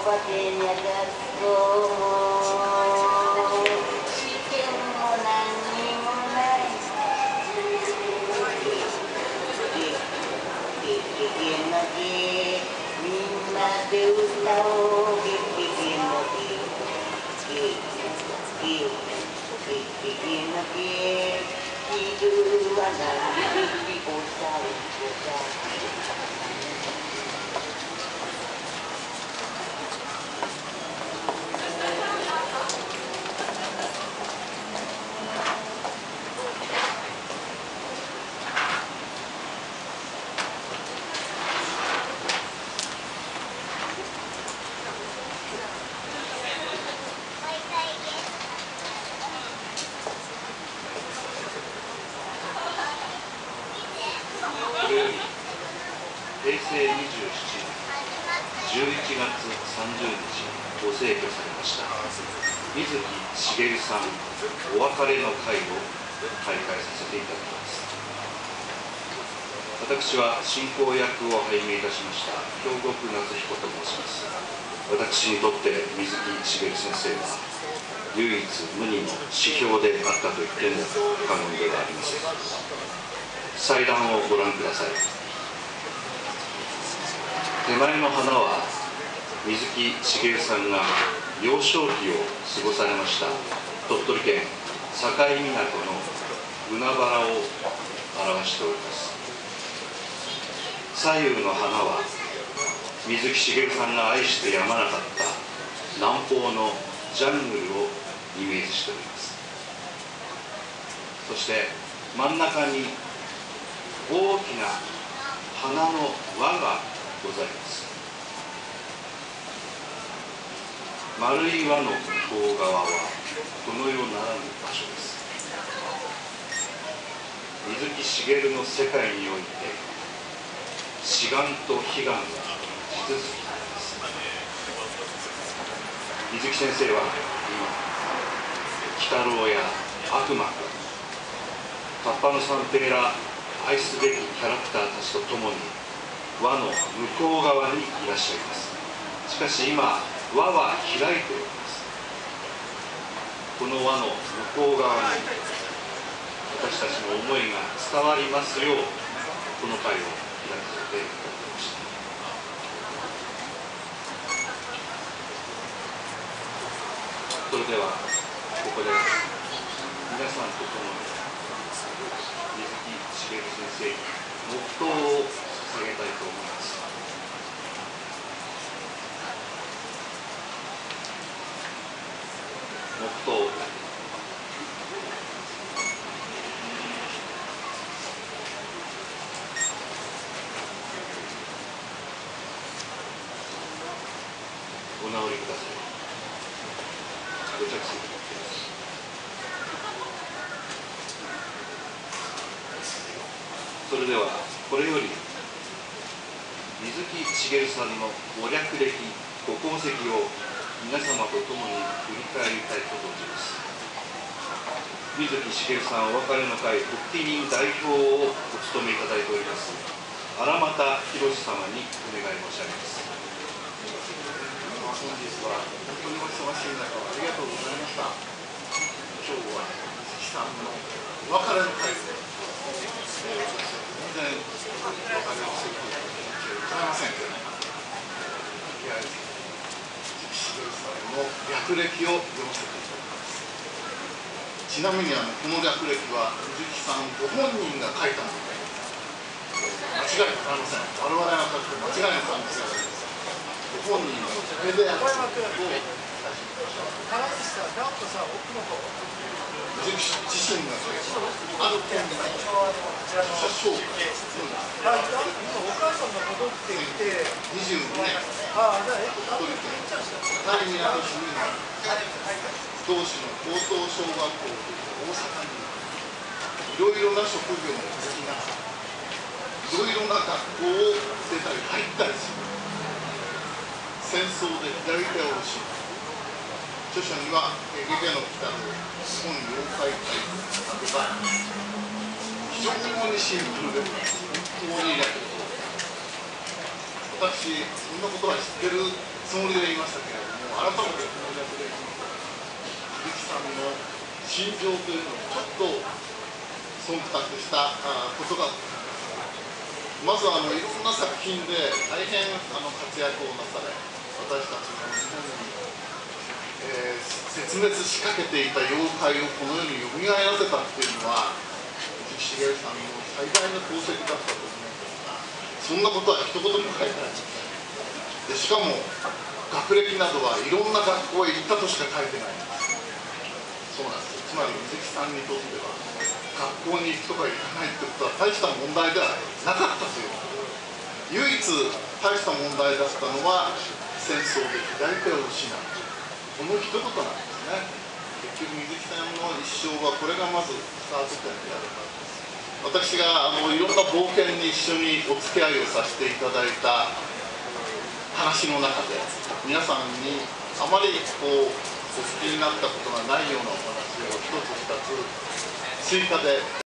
お化けにゃ学校試験も何にもないみんなで歌おう。ゲゲゲのゲゲゲゲゲのゲ昼は何おさんぽだこ平成27年11月30日ご逝去されました。水木しげるさんお別れの会を開会させていただきます。私は進行役を拝命いたしました。京極夏彦と申します。私にとって水木しげる先生は唯一無二の指標であったと言っても過言ではありません祭壇をご覧ください。手前の花は水木しげるさんが幼少期を過ごされました鳥取県境港の海原を表しております。左右の花は水木しげるさんが愛してやまなかった南方のジャングルをイメージしております。そして真ん中に大きな花の輪がございます。丸い輪の向こう側はこの世ならぬ場所です。水木しげるの世界において志願と悲願が地続きです。水木先生は今鬼太郎や悪魔かカッパの三平ら愛すべきキャラクターたちと共に輪の向こう側にいらっしゃいます。しかし今輪は開いております。この輪の向こう側に私たちの思いが伝わりますようこの会を開かせていただきました。それではここで皆さんと共に水木しげる先生に黙祷を捧げたいと思います黙祷お直りくださいご着席ください。それではこれより水木しげるさんのご略歴ご功績を皆様と共に振り返りたいと存じます。水木しげるさんお別れの会復帰人代表をお務めいただいております。荒俣博様にお願い申し上げます。本日は本当にお忙しい中ありがとうございました今日は水木さんのお別れの会で全然お別れをしてくれる気はございませんけどとりあえず水木しげるさんの略歴を読ませていただきます。ちなみにあのこの略歴は水木さんご本人が書いたもので間違いございません我々が書くと間違いの可能性があります。ご本人のそれである小山君川口さん、ガッとさ、奥の方。自身がある点で著者紹介あ、いた今お母さん同市の高等小学校という大阪にいろいろな職業を持ちないろいろな学校を出たり入ったりする戦争で左手を失う著書には「ゲゲの鬼太郎日本妖怪大全」とか「非常にシンプルで本当に楽私そんなことは知ってるつもりで言いましたけれども改めてこの略で鈴木さんの心情というのをちょっと忖度したことがまずあのいろんな作品で大変あの活躍をなされたちの日本に、えー絶滅しかけていた妖怪をこの世に蘇らせたっていうのは藤木茂さんの最大の功績だったと思うんですがそんなことは一言も書いてありませんでしかも学歴などはいろんな学校へ行ったとしか書いてない。んですそうなんです。つまり水木さんにとっては学校に行くとか行かないってことは大した問題ではなかったという。唯一大した問題だったのは戦争で左手を失うこの一言なんですね結局水木さんの一生はこれがまずスタート点であるからです。私があのいろんな冒険に一緒にお付き合いをさせていただいた話の中で皆さんにあまりこうお好きになったことがないようなお話を一つ二つ追加で。